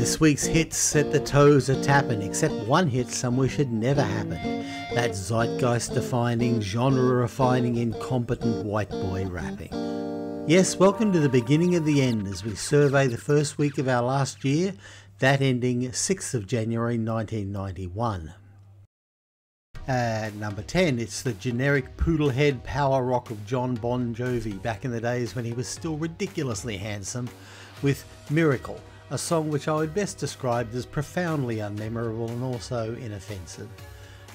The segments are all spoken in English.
This week's hits set the toes a tapping, except one hit some wish had never happened. That zeitgeist defining, genre refining, incompetent white boy rapping. Yes, welcome to the beginning of the end as we survey the first week of our last year, that ending 6th of January 1991. At number 10, it's the generic poodlehead power rock of Jon Bon Jovi back in the days when he was still ridiculously handsome with Miracle a song which I would best describe as profoundly unmemorable and also inoffensive.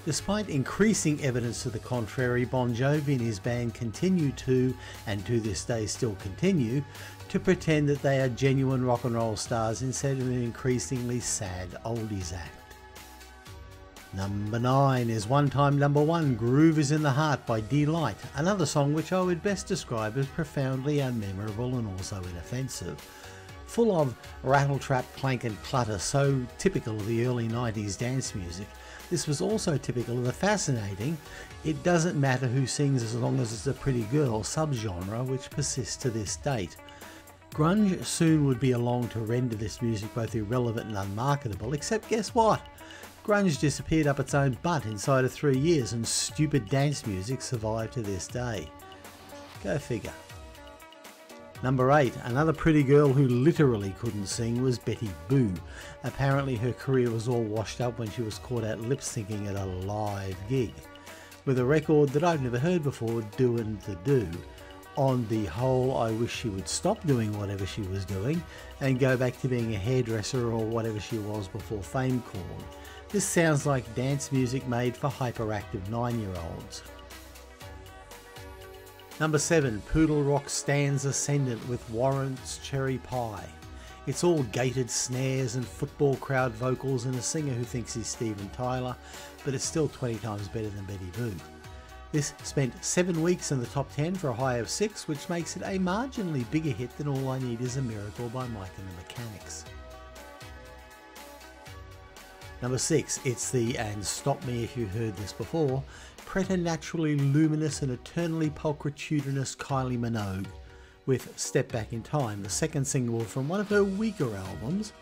Despite increasing evidence to the contrary, Bon Jovi and his band continue to, and to this day still continue, to pretend that they are genuine rock and roll stars instead of an increasingly sad oldies act. Number 9 is one time number 1 Groove is in the Heart by Deee-Lite, another song which I would best describe as profoundly unmemorable and also inoffensive full of rattle trap, clank, and clutter, so typical of the early 90s dance music. This was also typical of the fascinating, it doesn't matter who sings as long as it's a pretty girl subgenre which persists to this date. Grunge soon would be along to render this music both irrelevant and unmarketable, except guess what? Grunge disappeared up its own butt inside of three years and stupid dance music survived to this day. Go figure. Number 8. Another pretty girl who literally couldn't sing was Betty Boo. Apparently her career was all washed up when she was caught out lip syncing at a live gig. With a record that I've never heard before, Doin' the Do. On the whole, I wish she would stop doing whatever she was doing and go back to being a hairdresser or whatever she was before fame called. This sounds like dance music made for hyperactive nine year olds. Number 7. Poodle Rock stands ascendant with Warrant's Cherry Pie. It's all gated snares and football crowd vocals and a singer who thinks he's Steven Tyler, but it's still 20 times better than Betty Boo. This spent 7 weeks in the top 10 for a high of 6, which makes it a marginally bigger hit than All I Need Is a Miracle by Mike and the Mechanics. Number 6, it's the, and stop me if you heard this before, preternaturally luminous and eternally pulchritudinous Kylie Minogue with Step Back in Time, the second single from one of her weaker albums.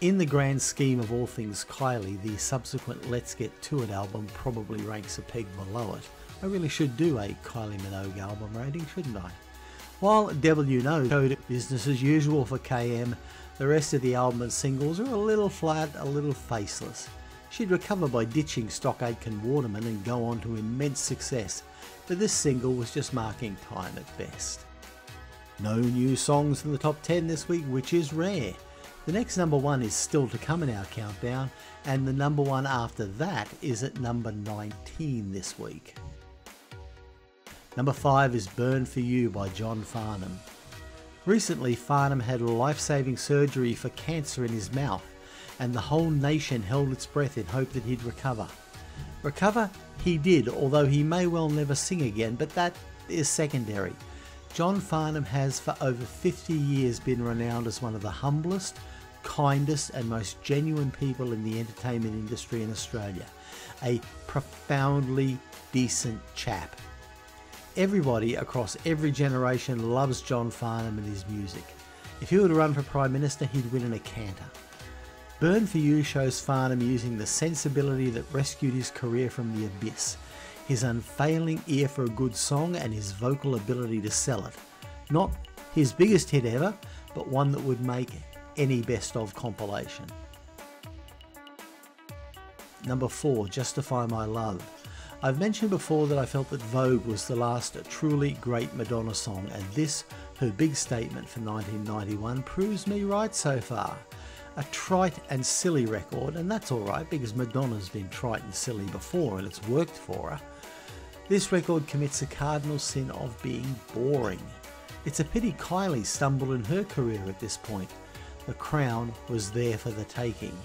In the grand scheme of all things Kylie, the subsequent Let's Get To It album probably ranks a peg below it. I really should do a Kylie Minogue album rating, shouldn't I? While You Know showed business as usual for KM, the rest of the album and singles are a little flat, a little faceless. She'd recover by ditching Stock Aitken Waterman and go on to immense success, but this single was just marking time at best. No new songs in the top 10 this week, which is rare. The next number one is still to come in our countdown, and the number one after that is at number 19 this week. Number 5 is Burn For You by John Farnham. Recently, Farnham had a life saving surgery for cancer in his mouth and the whole nation held its breath in hope that he'd recover. Recover he did, although he may well never sing again, but that is secondary. John Farnham has for over 50 years been renowned as one of the humblest, kindest, and most genuine people in the entertainment industry in Australia. A profoundly decent chap. Everybody across every generation loves John Farnham and his music. If he were to run for Prime Minister, he'd win in a canter. Burn for You shows Farnham using the sensibility that rescued his career from the abyss, his unfailing ear for a good song, and his vocal ability to sell it. Not his biggest hit ever, but one that would make any best of compilation. Number 4 Justify My Love. I've mentioned before that I felt that Vogue was the last truly great Madonna song, and this, her big statement for 1991, proves me right so far a trite and silly record, and that's alright because Madonna's been trite and silly before and it's worked for her. This record commits a cardinal sin of being boring. It's a pity Kylie stumbled in her career at this point. The crown was there for the taking.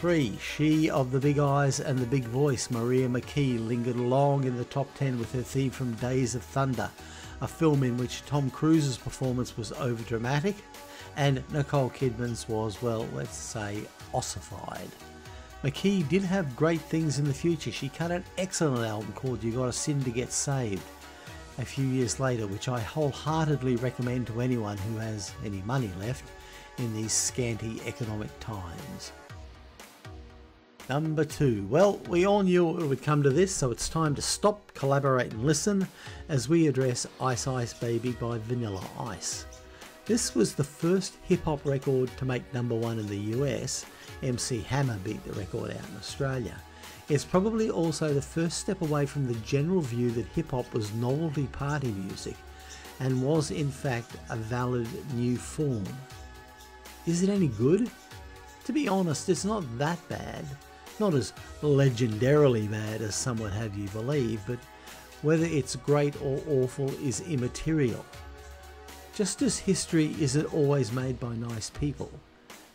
3. She of the Big Eyes and the Big Voice, Maria McKee, lingered long in the top 10 with her theme from Days of Thunder, a film in which Tom Cruise's performance was overdramatic and Nicole Kidman's was, well, let's say, ossified. McKee did have great things in the future. She cut an excellent album called You Gotta Sin to Get Saved a few years later, which I wholeheartedly recommend to anyone who has any money left. in these scanty economic times. Number two. Well, we all knew it would come to this, so it's time to stop, collaborate, and listen as we address Ice Ice Baby by Vanilla Ice. This was the first hip hop record to make number one in the US. MC Hammer beat the record out in Australia. It's probably also the first step away from the general view that hip hop was novelty party music and was in fact a valid new form. Is it any good? To be honest, it's not that bad. Not as legendarily bad as some would have you believe, but whether it's great or awful is immaterial. Just as history isn't always made by nice people,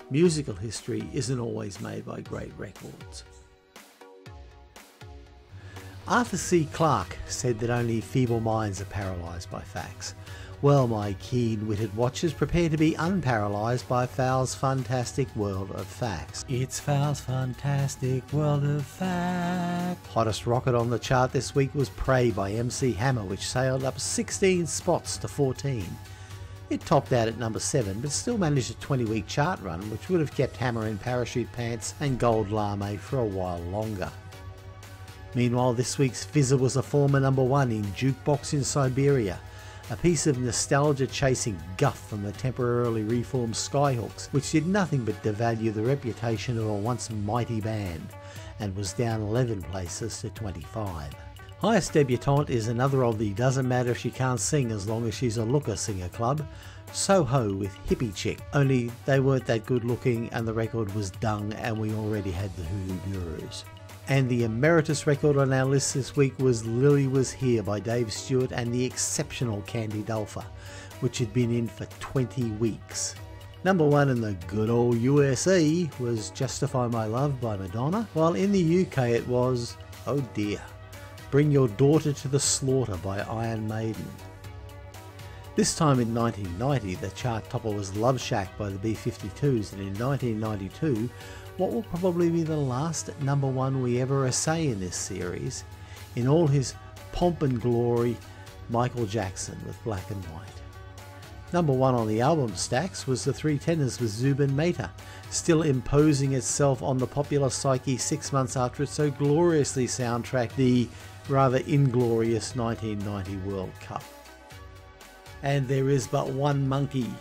musical history isn't always made by great records. Arthur C. Clarke said that only feeble minds are paralysed by facts. Well, my keen-witted watchers, prepare to be unparalysed by Foul's fantastic world of facts. It's Foul's fantastic world of facts. Hottest rocket on the chart this week was Pray by MC Hammer, which sailed up 16 spots to 14. It topped out at number 7, but still managed a 20 week chart run, which would have kept Hammer in parachute pants and gold lame for a while longer. Meanwhile, this week's fizzer was a former number one in Jukebox in Siberia, a piece of nostalgia chasing guff from the temporarily reformed Skyhooks, which did nothing but devalue the reputation of a once mighty band, and was down 11 places to 25. Highest debutante is another of the Doesn't Matter If She Can't Sing as Long as She's a Looker singer club, Soho with Hippie Chick, only they weren't that good looking and the record was dung and we already had the Hoodoo Gurus. And the emeritus record on our list this week was Lily Was Here by Dave Stewart and the exceptional Candy Dulfer, which had been in for 20 weeks. Number one in the good old USA was Justify My Love by Madonna, while in the UK it was, oh dear, Bring Your Daughter to the Slaughter by Iron Maiden. This time in 1990, the chart topper was Love Shack by the B 52s, and in 1992, what will probably be the last number one we ever essay in this series, in all his pomp and glory, Michael Jackson with Black and White. Number one on the album stacks was The Three Tenors with Zubin Mehta, still imposing itself on the popular psyche six months after it so gloriously soundtracked the rather inglorious 1990 World Cup. And there is but one monkey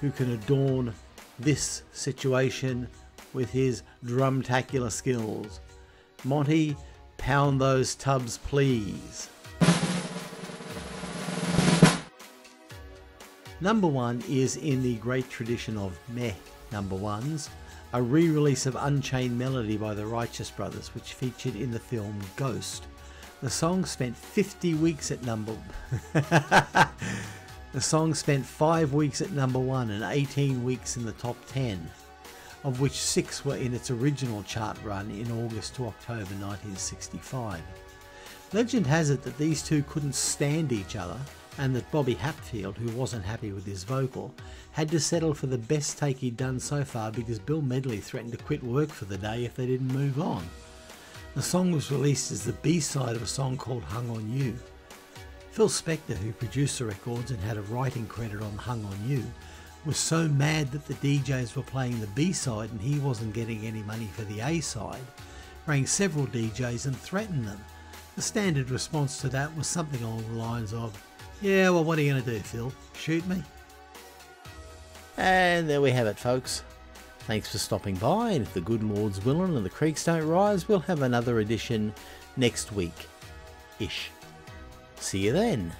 who can adorn this situation with his drumtacular skills. Monty, pound those tubs please. Number one is in the great tradition of meh number ones, a re-release of Unchained Melody by the Righteous Brothers, which featured in the film Ghost. The song spent 50 weeks at number. the song spent five weeks at number one and 18 weeks in the top 10, of which six were in its original chart run in August to October 1965. Legend has it that these two couldn't stand each other and that Bobby Hatfield, who wasn't happy with his vocal, had to settle for the best take he'd done so far because Bill Medley threatened to quit work for the day if they didn't move on. The song was released as the B-side of a song called Hung On You. Phil Spector, who produced the records and had a writing credit on Hung On You, was so mad that the DJs were playing the B-side and he wasn't getting any money for the A-side, rang several DJs and threatened them. The standard response to that was something along the lines of, yeah, well what are you going to do, Phil? Shoot me? And there we have it, folks. Thanks for stopping by, and if the good Lord's willing and the creeks don't rise, we'll have another edition next week. Ish. See you then.